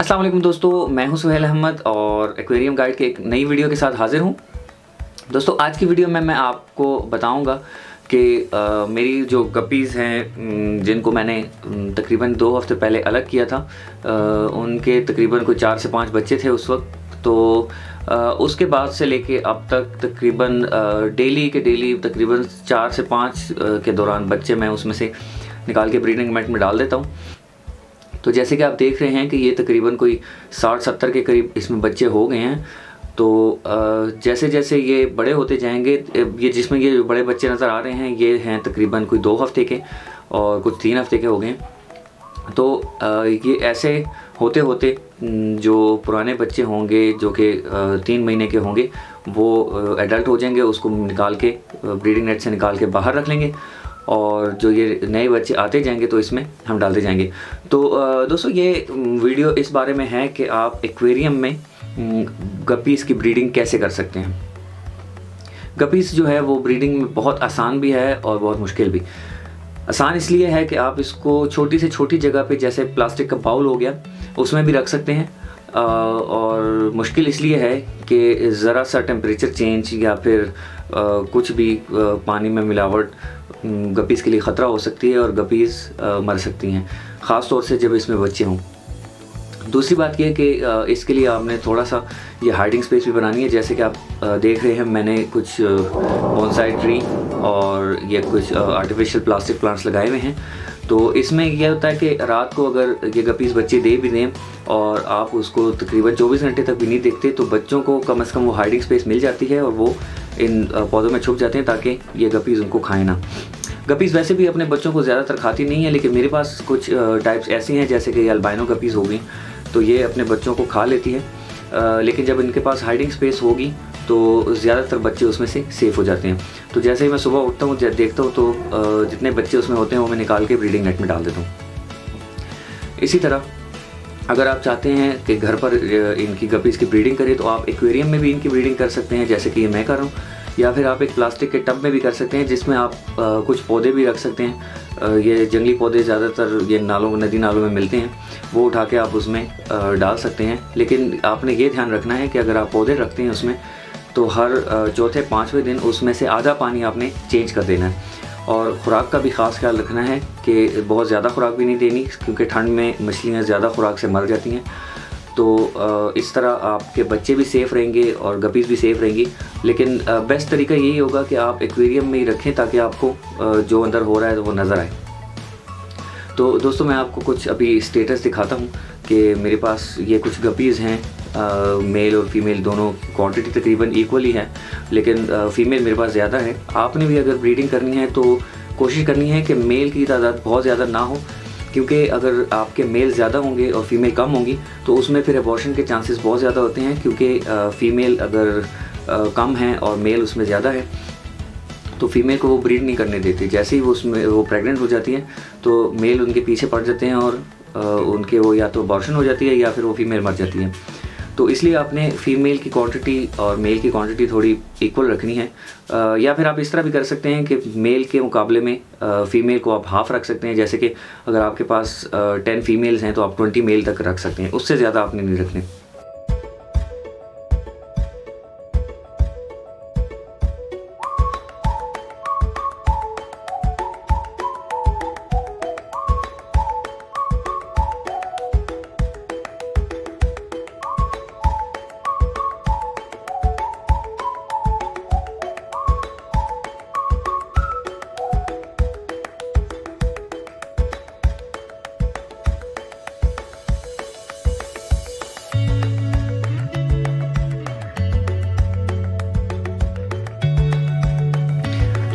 वालेकुम दोस्तों मैं हूँ सुहेल अहमद और एक्वेरियम गाइड के एक नई वीडियो के साथ हाजिर हूँ। दोस्तों आज की वीडियो में मैं आपको बताऊँगा कि मेरी जो गपीज़ हैं जिनको मैंने तकरीबन दो हफ़्ते पहले अलग किया था आ, उनके तकरीबन कोई चार से पाँच बच्चे थे उस वक्त। तो आ, उसके बाद से लेके अब तक तकरीबन डेली के डेली तकरीबन चार से पाँच के दौरान बच्चे मैं उसमें से निकाल के ब्रीडिंग मेट में डाल देता हूँ। तो जैसे कि आप देख रहे हैं कि ये तकरीबन कोई साठ, सत्तर के करीब इसमें बच्चे हो गए हैं। तो जैसे जैसे ये बड़े होते जाएँगे ये जिसमें ये बड़े बच्चे नज़र आ रहे हैं, ये हैं तकरीबन कोई दो हफ़्ते के और कुछ तीन हफ़्ते के हो गए। तो ये ऐसे होते होते जो पुराने बच्चे होंगे, जो कि तीन महीने के होंगे, वो एडल्ट हो जाएँगे, उसको निकाल के ब्रीडिंग नेट से निकाल के बाहर रख लेंगे। और जो ये नए बच्चे आते जाएँगे तो इसमें हम डालते जाएँगे। तो दोस्तों, ये वीडियो इस बारे में है कि आप एक्वेरियम में गपीस की ब्रीडिंग कैसे कर सकते हैं। गपीस जो है, वो ब्रीडिंग में बहुत आसान भी है और बहुत मुश्किल भी। आसान इसलिए है कि आप इसको छोटी से छोटी जगह पे, जैसे प्लास्टिक का बाउल हो गया, उसमें भी रख सकते हैं। और मुश्किल इसलिए है कि ज़रा सा टेम्परेचर चेंज या फिर कुछ भी पानी में मिलावट गपीज़ के लिए ख़तरा हो सकती है और गपीज़ मर सकती हैं। ख़ास तौर से जब इसमें बच्चे हों। दूसरी बात यह कि इसके लिए आपने थोड़ा सा ये हाइडिंग स्पेस भी बनानी है। जैसे कि आप देख रहे हैं, मैंने कुछ बोनसाई ट्री और ये कुछ आर्टिफिशियल प्लास्टिक प्लांट्स लगाए हुए हैं। तो इसमें यह होता है कि रात को अगर ये गपीस बच्चे दे भी दें और आप उसको तकरीबन 24 घंटे तक भी नहीं देखते तो बच्चों को कम से कम वो हाइडिंग स्पेस मिल जाती है और वो इन पौधों में छुप जाते हैं ताकि ये गपीज़ उनको खाएँ ना। गपीज़ वैसे भी अपने बच्चों को ज़्यादातर खाती नहीं है, लेकिन मेरे पास कुछ टाइप्स ऐसी हैं जैसे कि अल्बाइनो गपीज़ हो गई तो ये अपने बच्चों को खा लेती है। लेकिन जब इनके पास हाइडिंग स्पेस होगी तो ज़्यादातर बच्चे उसमें से सेफ़ हो जाते हैं। तो जैसे ही मैं सुबह उठता हूँ देखता हूँ तो जितने बच्चे उसमें होते हैं वो मैं निकाल के ब्रीडिंग नेट में डाल देता हूँ। इसी तरह अगर आप चाहते हैं कि घर पर इनकी गपीज़ की ब्रीडिंग करें तो आप एक्वेरियम में भी इनकी ब्रीडिंग कर सकते हैं जैसे कि ये मैं कर रहा हूँ। या फिर आप एक प्लास्टिक के टब में भी कर सकते हैं जिसमें आप आ, कुछ पौधे भी रख सकते हैं। आ, ये जंगली पौधे ज़्यादातर ये नालों नदी नालों में मिलते हैं। वो उठा के आप उसमें आ, डाल सकते हैं। लेकिन आपने ये ध्यान रखना है कि अगर आप पौधे रखते हैं उसमें तो हर चौथे, पाँचवें दिन उसमें से आधा पानी आपने चेंज कर देना है। और ख़ुराक का भी ख़ास ख्याल रखना है कि बहुत ज़्यादा खुराक भी नहीं देनी, क्योंकि ठंड में मछलियाँ ज़्यादा खुराक से मर जाती हैं। तो इस तरह आपके बच्चे भी सेफ़ रहेंगे और गपीज़ भी सेफ़ रहेंगी। लेकिन बेस्ट तरीका यही होगा कि आप एक्वेरियम में ही रखें ताकि आपको जो अंदर हो रहा है वो नज़र आए। तो दोस्तों, मैं आपको कुछ अभी स्टेटस दिखाता हूँ कि मेरे पास ये कुछ गपीज़ हैं। मेल और फीमेल दोनों क्वांटिटी तकरीबन इक्वली है, लेकिन फ़ीमेल मेरे पास ज़्यादा है। आपने भी अगर ब्रीडिंग करनी है तो कोशिश करनी है कि मेल की तादाद बहुत ज़्यादा ना हो, क्योंकि अगर आपके मेल ज़्यादा होंगे और फीमेल कम होंगी तो उसमें फिर एबॉर्शन के चांसेस बहुत ज़्यादा होते हैं, क्योंकि फ़ीमेल अगर कम है और मेल उसमें ज़्यादा है तो फीमेल को वो ब्रीड नहीं करने देती। जैसे ही वो उसमें, वो प्रेग्नेंट हो जाती हैं तो मेल उनके पीछे पड़ जाते हैं और उनके वो या तो अबॉर्शन हो जाती है या फिर वो फीमेल मर जाती है। तो इसलिए आपने फ़ीमेल की क्वांटिटी और मेल की क्वांटिटी थोड़ी इक्वल रखनी है। आ, या फिर आप इस तरह भी कर सकते हैं कि मेल के मुकाबले में फ़ीमेल को आप हाफ़ रख सकते हैं। जैसे कि अगर आपके पास टेन फीमेल्स हैं तो आप ट्वेंटी मेल तक रख सकते हैं। उससे ज़्यादा आपने नहीं रखने।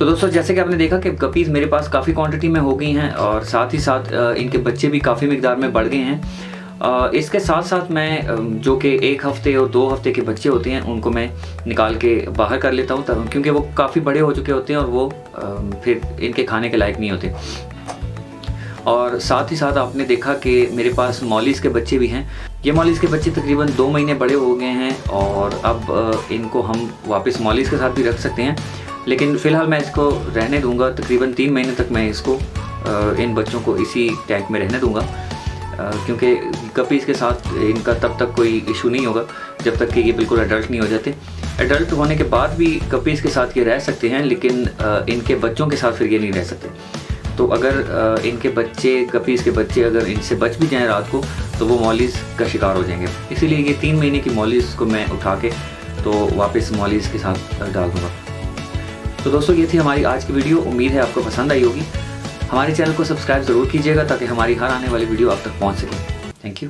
तो दोस्तों, जैसे कि आपने देखा कि गपीज़ मेरे पास काफ़ी क्वांटिटी में हो गई हैं और साथ ही साथ इनके बच्चे भी काफ़ी मकदार में बढ़ गए हैं। इसके साथ साथ मैं जो कि एक हफ़्ते और दो हफ़्ते के बच्चे होते हैं, उनको मैं निकाल के बाहर कर लेता हूँ क्योंकि वो काफ़ी बड़े हो चुके होते हैं और वो फिर इनके खाने के लायक नहीं होते। और साथ ही साथ आपने देखा कि मेरे पास मॉलिस के बच्चे भी हैं। ये मॉलिस के बच्चे तकरीबन दो महीने बड़े हो गए हैं और अब इनको हम वापस मॉलिस के साथ भी रख सकते हैं। लेकिन फ़िलहाल मैं इसको रहने दूँगा, तकरीबन तीन महीने तक मैं इसको इन बच्चों को इसी टैंक में रहने दूँगा। क्योंकि गपीज़ के साथ इनका तब तक कोई इशू नहीं होगा, जब तक कि ये बिल्कुल अडल्ट नहीं हो जाते। एडल्ट होने के बाद भी गपीज़ के साथ ये रह सकते हैं, लेकिन इनके बच्चों के साथ फिर ये नहीं रह सकते। तो अगर इनके बच्चे गपीज़ के बच्चे अगर इनसे बच भी जाएँ रात को तो वो मॉलिस का शिकार हो जाएँगे। इसीलिए ये तीन महीने की मॉलिस को मैं उठा के तो वापस मॉलिस के साथ डाल दूँगा। तो दोस्तों, ये थी हमारी आज की वीडियो। उम्मीद है आपको पसंद आई होगी। हमारे चैनल को सब्सक्राइब ज़रूर कीजिएगा ताकि हमारी हर आने वाली वीडियो आप तक पहुँच सके। Thank you